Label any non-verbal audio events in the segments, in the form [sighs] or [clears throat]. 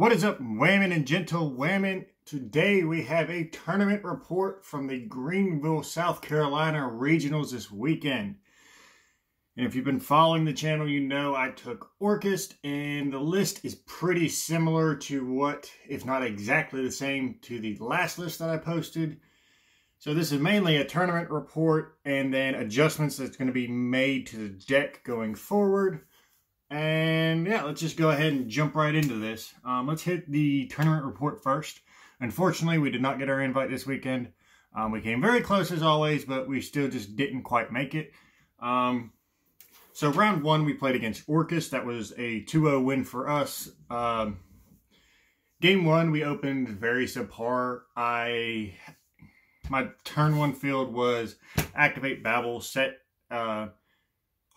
What is up, women and Gentle women? Today we have a tournament report from the Greenville, South Carolina Regionals this weekend. And if you've been following the channel, you know I took Orcust, and the list is pretty similar to what, if not exactly the same, to the last list that I posted. So this is mainly a tournament report and then adjustments that's going to be made to the deck going forward. And yeah, let's just go ahead and jump right into this. Um, let's hit the tournament report first. Unfortunately, we did not get our invite this weekend. Um, we came very close as always, but we still just didn't quite make it. Um, so round one, we played against Orcus. That was a 2-0 win for us. Um, game one, we opened very subpar. I my turn one field was activate Babel, set uh,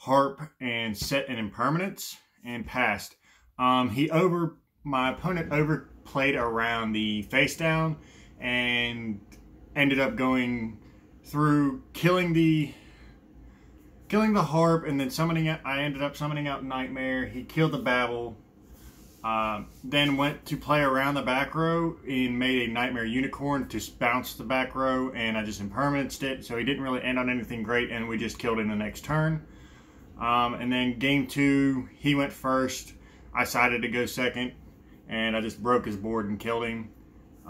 harp and set an impermanence and passed. Um, he over my opponent overplayed around the face down and ended up going through killing the killing the harp and then summoning it. I ended up summoning out Knightmare. He killed the babel. Uh, then went to play around the back row and made a Knightmare Unicorn to bounce the back row, and I just impermanenced it, so he didn't really end on anything great, and we just killed in the next turn. Um, and then game two, he went first. I decided to go second, and I just broke his board and killed him.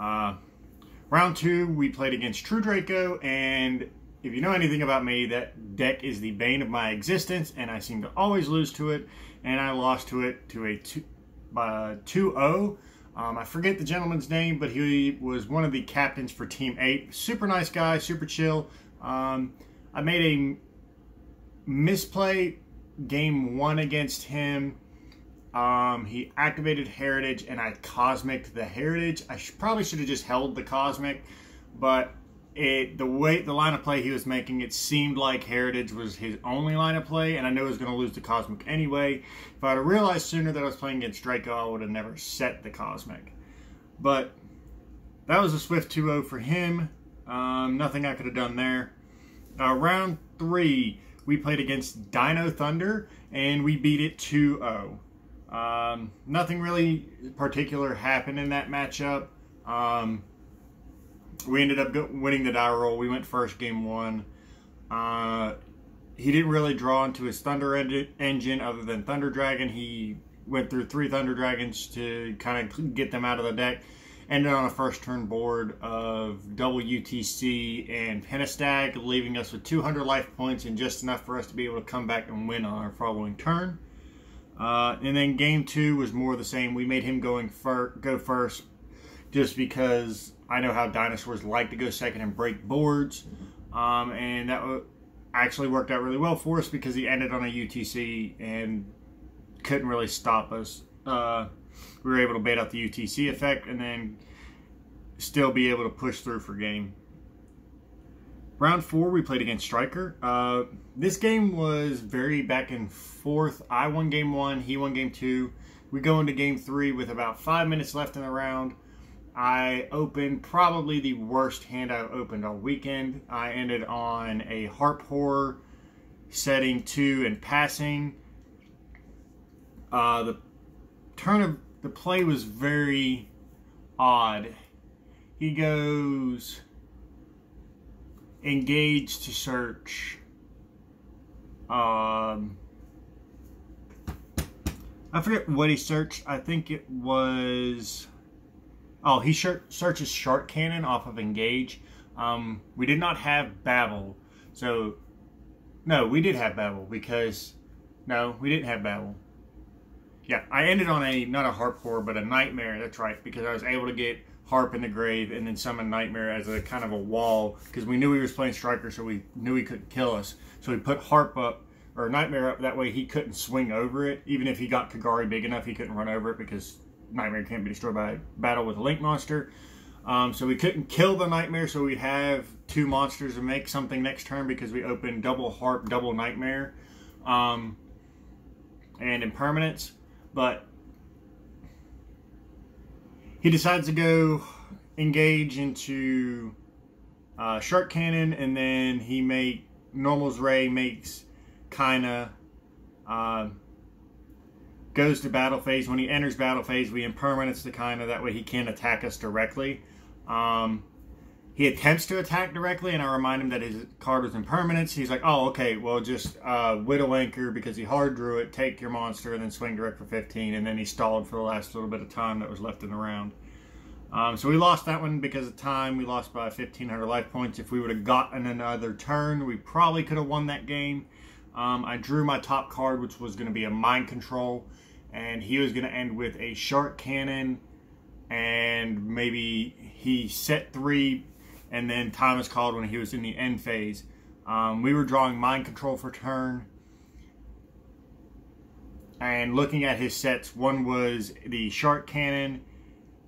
Uh, round two, we played against True Draco, and if you know anything about me, that deck is the bane of my existence, and I seem to always lose to it, and I lost to it to a 2-0. Um, I forget the gentleman's name, but he was one of the captains for Team 8. Super nice guy, super chill. Um, I made a misplay game one against him. Um, he activated Heritage and I Cosmic the Heritage. I sh probably should have just held the Cosmic, but it the way the line of play he was making, it seemed like Heritage was his only line of play, and I knew he was going to lose the Cosmic anyway. If I'd have realized sooner that I was playing against Draco, I would have never set the Cosmic. But that was a swift 2-0 for him. Um, nothing I could have done there. Uh, round three, we played against Dino Thunder, and we beat it 2-0. Um, nothing really particular happened in that matchup. Um, we ended up winning the die roll. We went first game one. Uh, he didn't really draw into his Thunder engine other than Thunder Dragon. He went through three Thunder Dragons to kind of get them out of the deck ended on a first turn board of WTC and Pentestag, leaving us with 200 life points and just enough for us to be able to come back and win on our following turn. Uh, and then game two was more the same. We made him going fir go first just because I know how dinosaurs like to go second and break boards. Um, and that actually worked out really well for us because he ended on a UTC and couldn't really stop us. Uh, we were able to bait out the UTC effect and then still be able to push through for game. Round four, we played against Striker. Uh, this game was very back and forth. I won game one, he won game two. We go into game three with about five minutes left in the round. I opened probably the worst hand I've opened all weekend. I ended on a Harp Horror, setting two and passing. Uh, the turn of the play was very odd. He goes engage to search. Um, I forget what he searched. I think it was. Oh, he searches Shark Cannon off of Engage. Um, we did not have Babel. So, no, we did have Babel because. No, we didn't have Babel. Yeah, I ended on a, not a Harp Horror, but a Knightmare. That's right, because I was able to get harp in the grave and then summon Knightmare as a kind of a wall because we knew he was playing striker, so we knew he couldn't kill us. So we put harp up or Knightmare up that way he couldn't swing over it. Even if he got Kagari big enough, he couldn't run over it because Knightmare can't be destroyed by battle with a link monster. Um, so we couldn't kill the Knightmare, so we'd have two monsters to make something next turn because we opened double harp, double Knightmare, um, and impermanence but he decides to go engage into uh, Shark Cannon, and then he make Normal's Ray makes kind of uh, goes to battle phase, when he enters battle phase, we impermanence the kind of that way he can't attack us directly. Um, he attempts to attack directly, and I remind him that his card was impermanence. He's like, oh, okay, well, just uh, Widow Anchor because he hard drew it, take your monster, and then swing direct for 15. And then he stalled for the last little bit of time that was left in the round. Um, so we lost that one because of time. We lost by 1,500 life points. If we would have gotten another turn, we probably could have won that game. Um, I drew my top card, which was going to be a Mind Control, and he was going to end with a Shark Cannon, and maybe he set three and then Thomas called when he was in the end phase. Um, we were drawing mind control for turn. And looking at his sets, one was the shark cannon,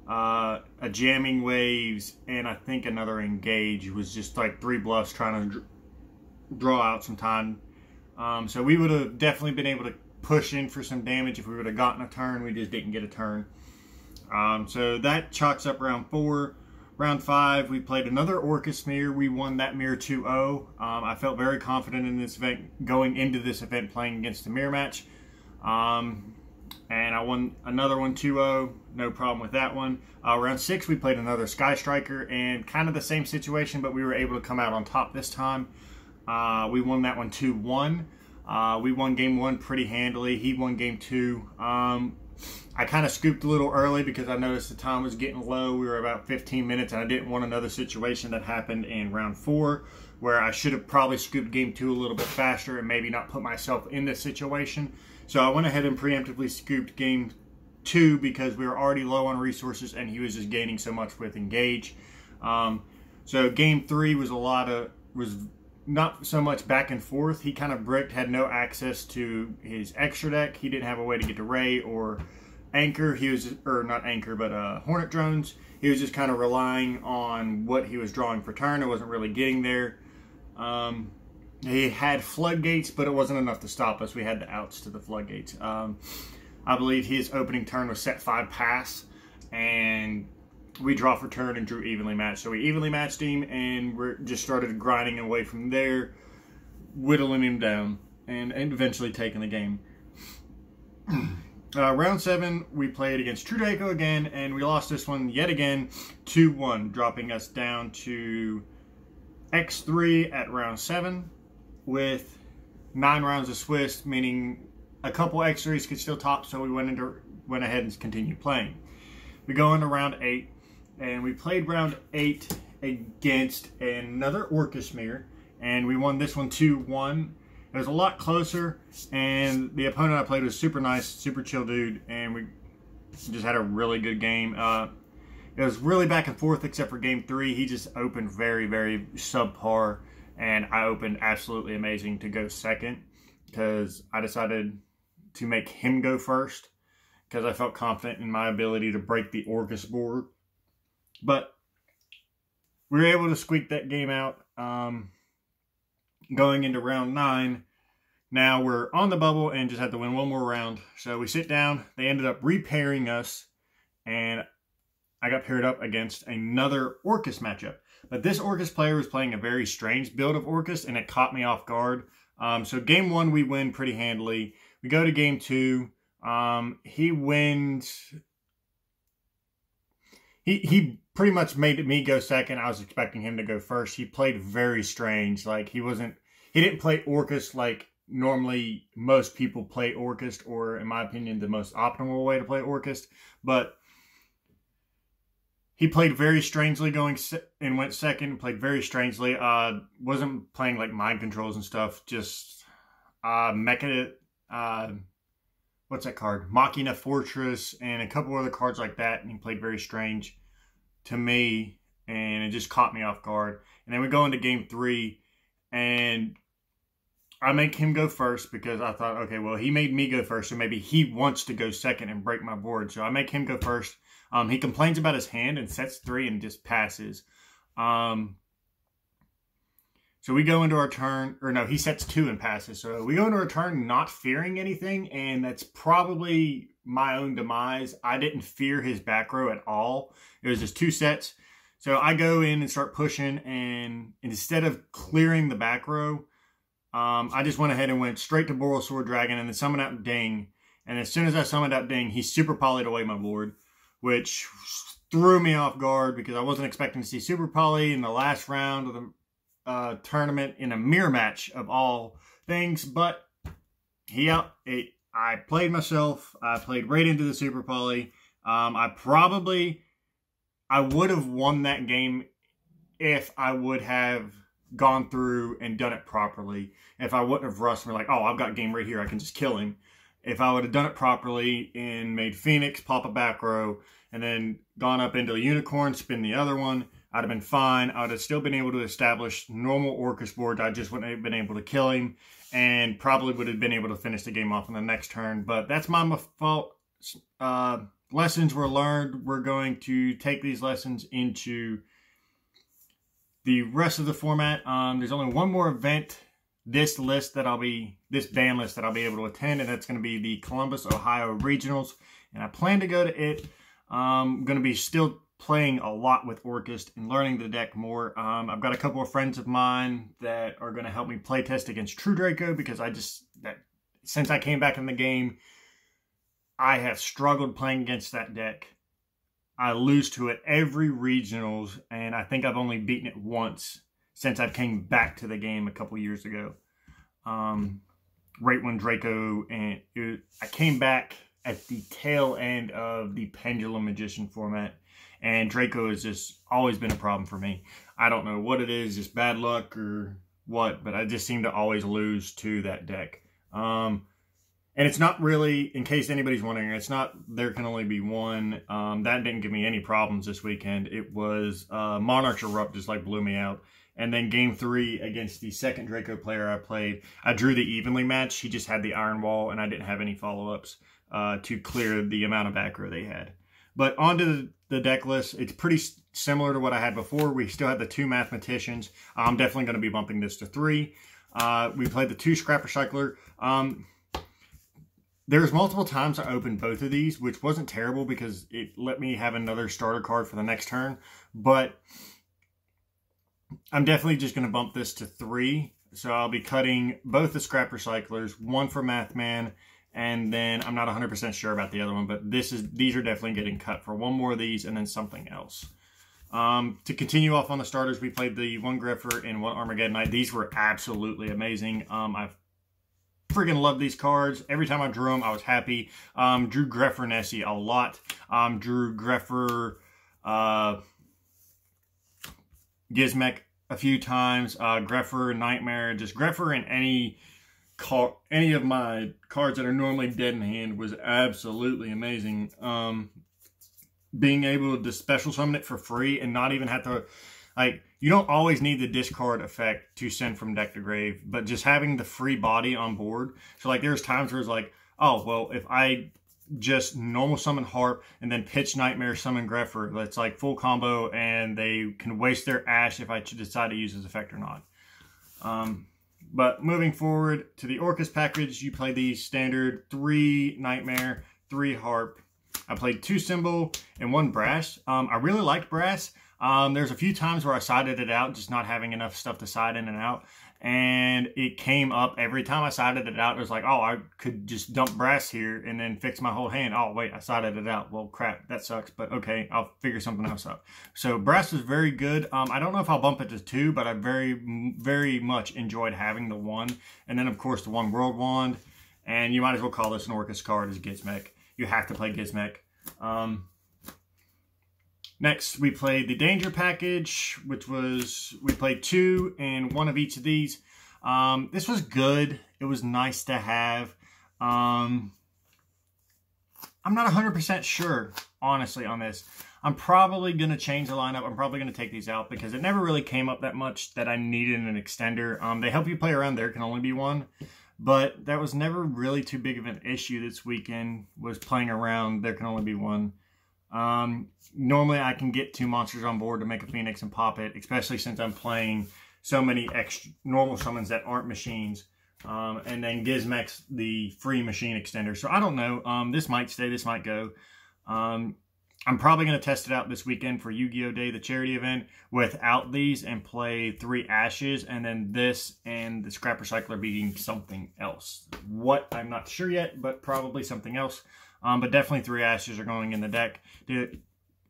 uh, a jamming waves, and I think another engage. Was just like three bluffs trying to draw out some time. Um, so we would have definitely been able to push in for some damage if we would have gotten a turn. We just didn't get a turn. Um, so that chalks up round four. Round five, we played another Orcust mirror. We won that mirror 2-0. Um, I felt very confident in this event, going into this event playing against the mirror match. Um, and I won another one 2-0. No problem with that one. Uh, round six, we played another Sky Striker, and kind of the same situation, but we were able to come out on top this time. Uh, we won that one 2-1. Uh, we won game one pretty handily. He won game two. Um, I kind of scooped a little early because I noticed the time was getting low. We were about 15 minutes, and I didn't want another situation that happened in round four where I should have probably scooped game two a little bit faster and maybe not put myself in this situation. So I went ahead and preemptively scooped game two because we were already low on resources and he was just gaining so much with engage. Um, so game three was a lot of was not so much back and forth. He kind of bricked, had no access to his extra deck. He didn't have a way to get to Ray or Anchor. He was, or not Anchor, but uh, Hornet drones. He was just kind of relying on what he was drawing for turn. It wasn't really getting there. Um, he had floodgates, but it wasn't enough to stop us. We had the outs to the floodgates. Um, I believe his opening turn was set five pass, and we draw for turn and drew evenly matched. So we evenly matched him and we just started grinding away from there, whittling him down and, and eventually taking the game. [clears throat] uh, round seven, we played against True Draco again and we lost this one yet again 2-1, dropping us down to X3 at round seven with nine rounds of Swiss, meaning a couple X3s could still top, so we went into went ahead and continued playing. We go into round eight and we played round eight against another Orcust mirror, and we won this one 2-1. It was a lot closer, and the opponent I played was super nice, super chill dude, and we just had a really good game. Uh, it was really back and forth except for game three. He just opened very, very subpar, and I opened absolutely amazing to go second because I decided to make him go first because I felt confident in my ability to break the Orcust board. But we were able to squeak that game out um, going into round nine. Now we're on the bubble and just had to win one more round. So we sit down. They ended up repairing us. And I got paired up against another Orcus matchup. But this Orcus player was playing a very strange build of Orcus, and it caught me off guard. Um, so game one, we win pretty handily. We go to game two. Um, he wins. He he pretty much made me go second. I was expecting him to go first. He played very strange. Like he wasn't, he didn't play Orcust like normally most people play Orcust, or in my opinion, the most optimal way to play Orcust. But he played very strangely going and went second. Played very strangely. Uh, wasn't playing like mind controls and stuff. Just uh, Mecha. Uh, what's that card? Machina Fortress and a couple other cards like that. And he played very strange to me and it just caught me off guard. And then we go into game three and I make him go first because I thought, okay, well, he made me go first, so maybe he wants to go second and break my board. So I make him go first. Um, he complains about his hand and sets three and just passes. Um, so we go into our turn, or no, he sets two and passes. So we go into our turn not fearing anything, and that's probably my own demise. I didn't fear his back row at all. It was just two sets. So I go in and start pushing, and instead of clearing the back row, um, I just went ahead and went straight to Borrelsword Dragon and then summoned out Ding. And as soon as I summoned up Ding, he super polyed away my board, which threw me off guard because I wasn't expecting to see super poly in the last round of the uh, tournament in a mirror match of all things. But yeah. It, I played myself. I played right into the super poly. Um, I probably I would have won that game if I would have gone through and done it properly. If I wouldn't have rushed and like, oh, I've got game right here, I can just kill him. If I would have done it properly and made Phoenix pop a back row and then gone up into a unicorn, spin the other one, I'd have been fine. I would have still been able to establish normal Orcust board. I just wouldn't have been able to kill him and probably would have been able to finish the game off on the next turn. But that's my fault. Uh, lessons were learned. We're going to take these lessons into the rest of the format. Um, there's only one more event this list that I'll be, this band list that I'll be able to attend, and that's going to be the Columbus, Ohio Regionals. And I plan to go to it. I'm going to be still playing a lot with Orcust and learning the deck more. Um, I've got a couple of friends of mine that are going to help me play test against True Draco because I just, that since I came back in the game, I have struggled playing against that deck. I lose to it every regionals, and I think I've only beaten it once since I came back to the game a couple years ago. Um, right when Draco and it, I came back at the tail end of the Pendulum Magician format, and Draco has just always been a problem for me. I don't know what it is, just bad luck or what, but I just seem to always lose to that deck. Um, and it's not really, in case anybody's wondering, it's not there can only be one. Um, that didn't give me any problems this weekend. It was uh, Monarch Erupt just like blew me out. And then game three against the second Draco player I played, I drew the evenly match. He just had the Iron Wall, and I didn't have any follow-ups uh, to clear the amount of back row they had. But onto the deck list, it's pretty similar to what I had before. We still had the two mathematicians. I'm definitely going to be bumping this to three. Uh, we played the two scrap recycler. Um, there's multiple times I opened both of these, which wasn't terrible because it let me have another starter card for the next turn. But I'm definitely just going to bump this to three. So I'll be cutting both the scrap recyclers, one for Mathman, and then I'm not 100% sure about the other one, but this is these are definitely getting cut for one more of these and then something else. Um, to continue off on the starters, we played the one Grepher and one Armageddon Knight. These were absolutely amazing. Um, I've freaking love these cards. Every time I drew them, I was happy. Um, drew Grepher Nessie a lot. Um, drew Grepher uh, Gizmek a few times. Uh, Grepher Knightmare. Just Grepher in any any of my cards that are normally dead in hand was absolutely amazing. Um, being able to special summon it for free and not even have to like you don't always need the discard effect to send from deck to grave, but just having the free body on board. So like there's times where it's like, oh well, if I just normal summon Harp and then pitch Knightmare summon Grepher, that's like full combo and they can waste their Ash if I decide to use this effect or not. Um, but moving forward to the Orcust package, you play the standard three Knightmare, three Harp. I played two Cymbal and one Brass. Um, I really liked Brass. Um, there's a few times where I sided it out, just not having enough stuff to side in and out. And it came up every time I sided it out. It was like, oh, I could just dump brass here and then fix my whole hand. Oh, wait, I sided it out. Well, crap, that sucks. But okay, I'll figure something else out. So brass was very good. Um, I don't know if I'll bump it to two, but I very, very much enjoyed having the one. And then, of course, the one World Wand. And you might as well call this an Orcus card as Gizmek. You have to play Gizmek. Um, Next, we played the Danger Package, which was, we played two and one of each of these. Um, this was good. It was nice to have. Um, I'm not 100% sure, honestly, on this. I'm probably going to change the lineup. I'm probably going to take these out because it never really came up that much that I needed an extender. Um, they help you play around. There can only be one. But that was never really too big of an issue this weekend, was playing around. There can only be one. Um, normally I can get two monsters on board to make a Phoenix and pop it, especially since I'm playing so many extra normal summons that aren't machines. Um, and then Gizmex, the free machine extender. So I don't know. Um, this might stay, this might go. Um, I'm probably going to test it out this weekend for Yu-Gi-Oh! Day, the charity event, without these and play three Ashes, and then this and the Scrap Recycler beating something else. What, I'm not sure yet, but probably something else. Um, but definitely three Ashes are going in the deck to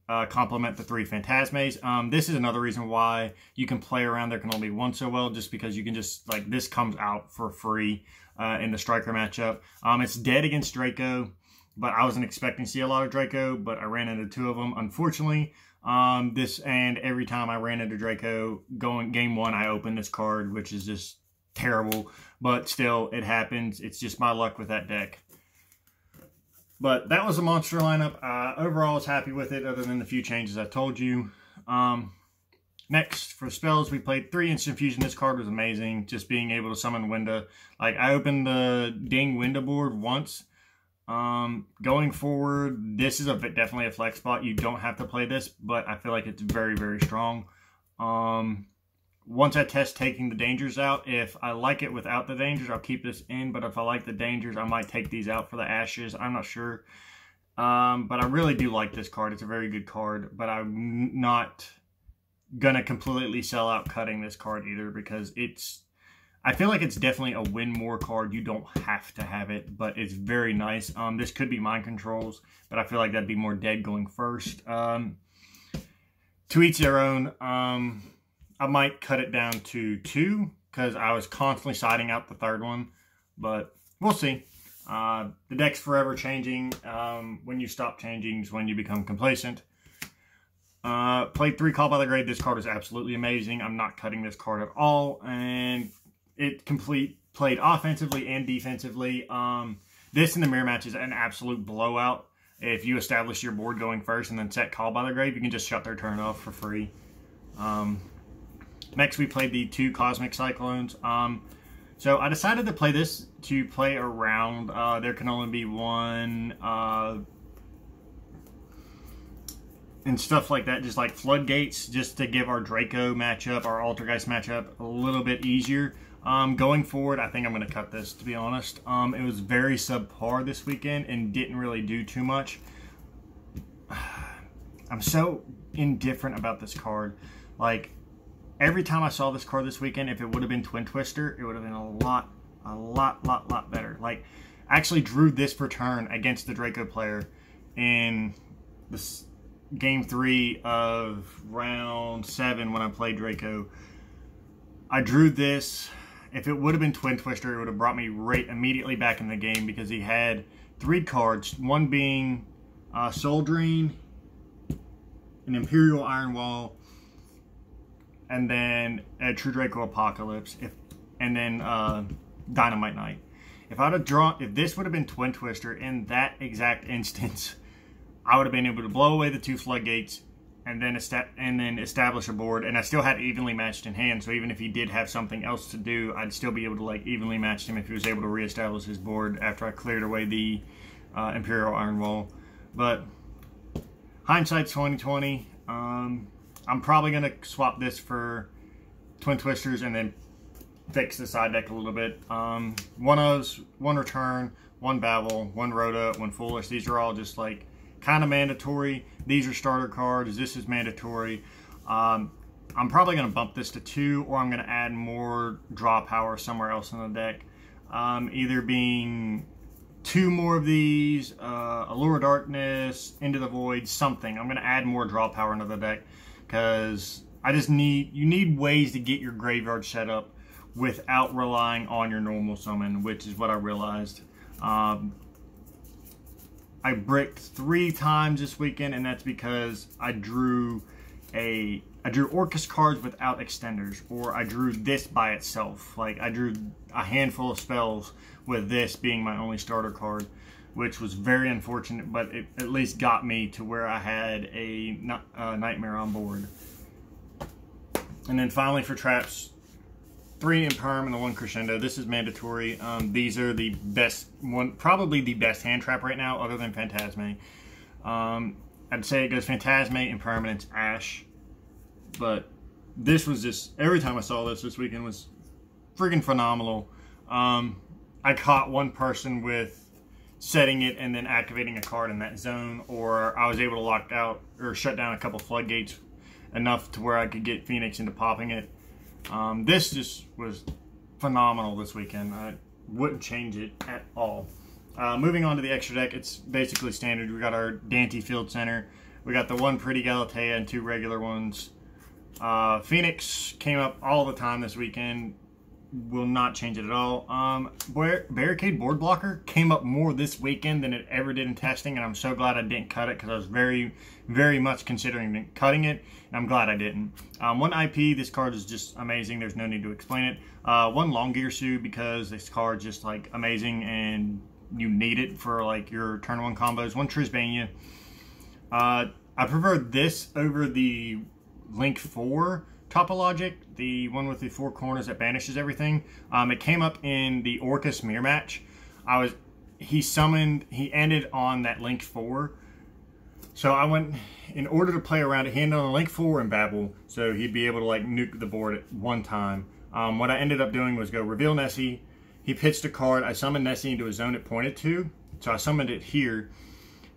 uh, complement the three Phantasmes. Um, this is another reason why you can play around There Can Only Be One so well, just because you can just, like, this comes out for free uh, in the Striker matchup. Um, it's dead against Draco but I wasn't expecting to see a lot of Draco, but I ran into two of them. Unfortunately, um, this and every time I ran into Draco, going game one, I opened this card, which is just terrible. But still, it happens. It's just my luck with that deck. But that was a monster lineup. Uh, overall, I was happy with it, other than the few changes I told you. Um, next, for spells, we played three Instant Fusion. This card was amazing, just being able to summon Winda. Like, I opened the Ding Winda board once, um, going forward, this is a bit definitely a flex spot. You don't have to play this, but I feel like it's very, very strong. Um, once I test taking the dangers out, if I like it without the dangers, I'll keep this in. But if I like the dangers, I might take these out for the ashes. I'm not sure. Um, but I really do like this card. It's a very good card. But I'm not going to completely sell out cutting this card either because it's I feel like it's definitely a win more card. You don't have to have it, but it's very nice. Um, this could be mind controls, but I feel like that'd be more dead going first. Um, to each their own. Um, I might cut it down to two because I was constantly siding out the third one, but we'll see. Uh, the deck's forever changing. Um, when you stop changing is when you become complacent. Uh, played three Call by the Grave. This card is absolutely amazing. I'm not cutting this card at all. And it complete played offensively and defensively. Um, this in the mirror match is an absolute blowout. If you establish your board going first and then set Call by the Grave, you can just shut their turn off for free. Um, next, we played the two Cosmic Cyclones. Um, so I decided to play this to play around. Uh, there can only be one uh, and stuff like that, just like floodgates, just to give our Draco matchup, our Altergeist matchup a little bit easier. Um, going forward, I think I'm going to cut this, to be honest. Um, it was very subpar this weekend and didn't really do too much. [sighs] I'm so indifferent about this card. Like, every time I saw this card this weekend, if it would have been Twin Twister, it would have been a lot, a lot, lot, lot better. Like, I actually drew this for turn against the Draco player in this game three of round seven when I played Draco. I drew this if it would have been Twin Twister, it would have brought me right immediately back in the game because he had three cards, one being uh, Soldering, an Imperial Iron Wall, and then a True Draco Apocalypse, if, and then uh, Dynamite Knight. If I'd have drawn, if this would have been Twin Twister in that exact [laughs] instance, I would have been able to blow away the two floodgates, and then and then establish a board. And I still had evenly matched in hand, so even if he did have something else to do, I'd still be able to like evenly match him if he was able to reestablish his board after I cleared away the uh, Imperial Iron Wall. But hindsight's 2020. Um, I'm probably gonna swap this for Twin Twisters and then fix the side deck a little bit. Um, one O's, one Return, one Babel, one Rhoda, one Foolish. These are all just like kind of mandatory. These are starter cards. This is mandatory. Um, I'm probably going to bump this to two, or I'm going to add more draw power somewhere else in the deck. Um, either being two more of these, uh, Allure Darkness, Into the Void, something. I'm going to add more draw power into the deck because I just need, you need ways to get your graveyard set up without relying on your normal summon, which is what I realized. Um, I bricked three times this weekend, and that's because I drew a I drew Orcust cards without extenders, or I drew this by itself. Like I drew a handful of spells with this being my only starter card, which was very unfortunate, but it at least got me to where I had a, a Knightmare on board. And then finally for traps, three in perm and the one crescendo. This is mandatory. Um, these are the best one, probably the best hand trap right now, other than Phantasme. Um, I'd say it goes Phantasme, Impermanence, Ash. But this was just every time I saw this this weekend was freaking phenomenal. Um, I caught one person with setting it and then activating a card in that zone, or I was able to lock out or shut down a couple floodgates enough to where I could get Phoenix into popping it. Um, this just was phenomenal this weekend. I wouldn't change it at all. Uh, moving on to the extra deck, it's basically standard. We got our Dante Field Center. We got the one pretty Galatea and two regular ones. Uh, Phoenix came up all the time this weekend will not change it at all. Um, Barricadeborg Blocker came up more this weekend than it ever did in testing, and I'm so glad I didn't cut it because I was very, very much considering cutting it, and I'm glad I didn't. Um, one IP, this card is just amazing. There's no need to explain it. Uh, one Longirsu because this card just like amazing and you need it for like your turn one combos. One Trizbania. Uh, I prefer this over the Link 4 Topologic, the one with the four corners that banishes everything. Um, it came up in the Orcust mirror match. I was he summoned he ended on that link four. So I went in order to play around it, he ended on link four and Babel, so he'd be able to like nuke the board at one time. Um, what I ended up doing was go reveal Nessie. He pitched a card. I summoned Nessie into a zone it pointed to. So I summoned it here.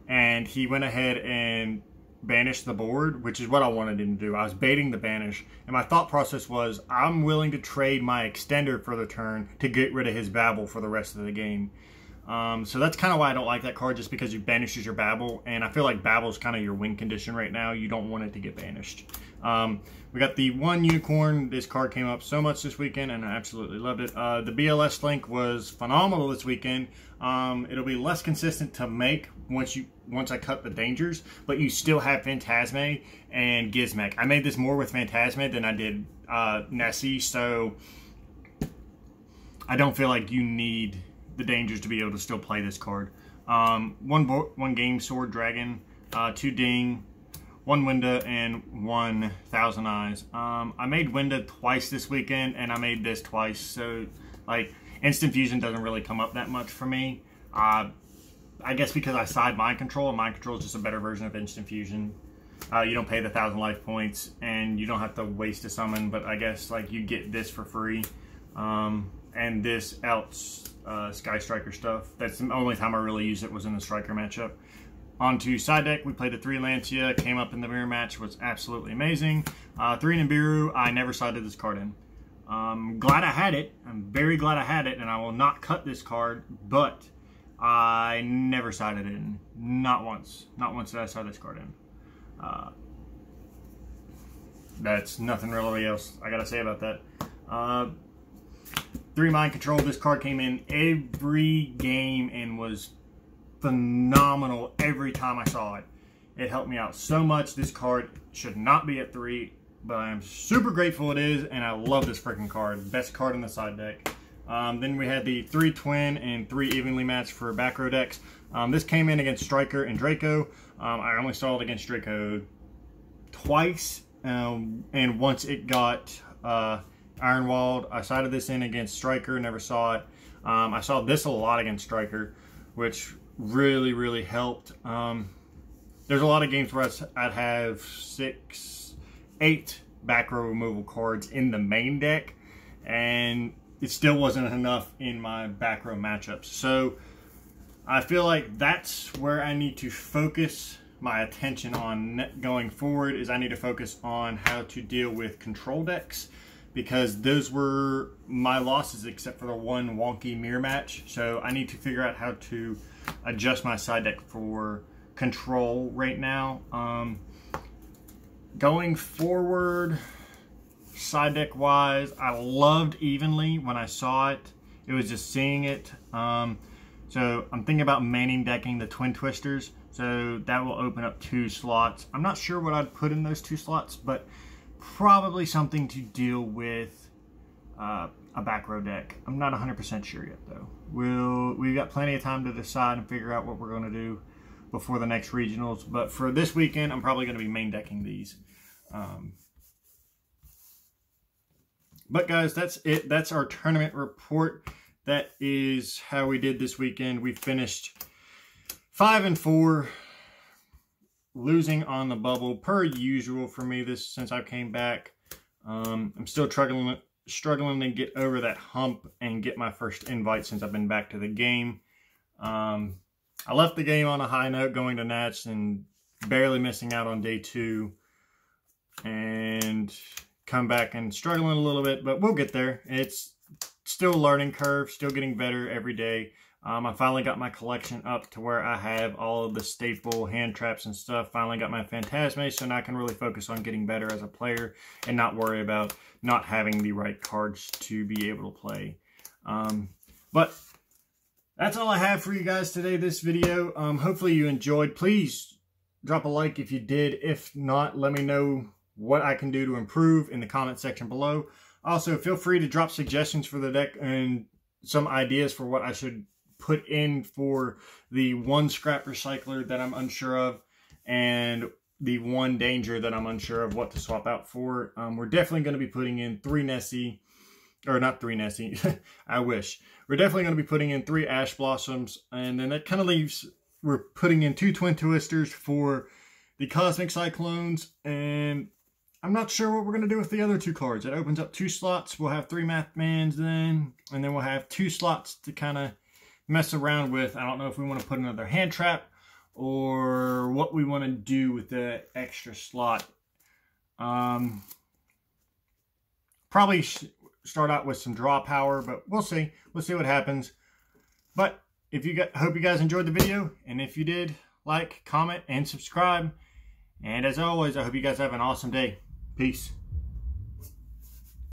And he went ahead and banish the board, which is what I wanted him to do. I was baiting the banish, and my thought process was I'm willing to trade my extender for the turn to get rid of his Babel for the rest of the game. Um, so that's kind of why I don't like that card, just because you banishes your Babel, and I feel like Babel is kind of your win condition right now. You don't want it to get banished. Um, we got the one unicorn. This card came up so much this weekend, and I absolutely loved it. Uh, the BLS link was phenomenal this weekend. Um, it'll be less consistent to make once you once I cut the dangers, but you still have Phantasme and Gizmek. I made this more with Phantasme than I did uh, Nessie, so I don't feel like you need the dangers to be able to still play this card. Um, one one game Sword Dragon, uh, two Ding, one Winda, and one Thousand Eyes. Um, I made Winda twice this weekend, and I made this twice, so like Instant Fusion doesn't really come up that much for me. Uh, I guess because I side Mind Control, and Mind Control is just a better version of Instant Fusion. Uh, you don't pay the thousand life points, and you don't have to waste a summon. But I guess like you get this for free, um, and this else uh, Sky Striker stuff. That's the only time I really used it was in the Striker matchup. On to side deck, we played a three Lancea, came up in the mirror match, was absolutely amazing. Uh, three Nibiru, I never sided this card in. Um, glad I had it. I'm very glad I had it, and I will not cut this card, but I never sided it in. Not once. Not once did I side this card in. Uh, that's nothing really else I gotta say about that. Uh, three mind control. This card came in every game and was phenomenal every time I saw it. It helped me out so much. This card should not be at three, but I'm super grateful it is, and I love this freaking card. Best card in the side deck. Um, then we had the three twin and three evenly matched for back row decks. Um, this came in against Striker and Draco. Um, I only saw it against Draco twice, um, and once it got uh, Ironwalled, I sided this in against Striker, never saw it. Um, I saw this a lot against Striker, which really, really helped. Um, there's a lot of games where I'd have six, eight back row removal cards in the main deck, and it still wasn't enough in my back row matchups. So I feel like that's where I need to focus my attention on going forward is I need to focus on how to deal with control decks because those were my losses except for the one wonky mirror match. So I need to figure out how to adjust my side deck for control right now. Um, going forward, side deck wise. I loved Evenly when I saw it. It was just seeing it. Um, so I'm thinking about manning decking the Twin Twisters. So that will open up two slots. I'm not sure what I'd put in those two slots, but probably something to deal with uh, a back row deck. I'm not 100% sure yet though. We'll, we've got plenty of time to decide and figure out what we're going to do before the next regionals. But for this weekend, I'm probably going to be main decking these. Um, but guys, that's it. That's our tournament report. That is how we did this weekend. We finished five and four, losing on the bubble per usual for me. This since I came back, um, I'm still struggling struggling to get over that hump and get my first invite since I've been back to the game. Um, I left the game on a high note going to Nats and barely missing out on day two. And come back and struggling a little bit, but we'll get there. It's still learning curve, still getting better every day. Um, I finally got my collection up to where I have all of the staple hand traps and stuff. Finally got my Phantasme, so now I can really focus on getting better as a player and not worry about not having the right cards to be able to play. Um, but that's all I have for you guys today, this video. Um, hopefully you enjoyed. Please drop a like if you did. If not, let me know what I can do to improve in the comment section below. Also, feel free to drop suggestions for the deck and some ideas for what I should put in for the one scrap recycler that I'm unsure of and the one danger that I'm unsure of what to swap out for. Um, we're definitely going to be putting in three Nessie, or not three Nessie, [laughs] I wish. We're definitely going to be putting in three Ash Blossoms, and then that kind of leaves, we're putting in two Twin Twisters for the Cosmic Cyclones, and I'm not sure what we're going to do with the other two cards. It opens up two slots. We'll have three Mathmans then, and then we'll have two slots to kind of mess around with. I don't know if we want to put another hand trap or what we want to do with the extra slot. Um, probably start out with some draw power, but we'll see. We'll see what happens. But if you got, hope you guys enjoyed the video, and if you did, like, comment, and subscribe. And as always, I hope you guys have an awesome day. Peace.